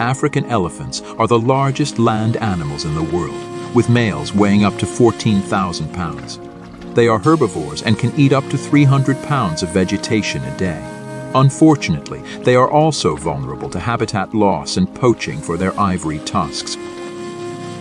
African elephants are the largest land animals in the world, with males weighing up to 14,000 pounds. They are herbivores and can eat up to 300 pounds of vegetation a day. Unfortunately, they are also vulnerable to habitat loss and poaching for their ivory tusks,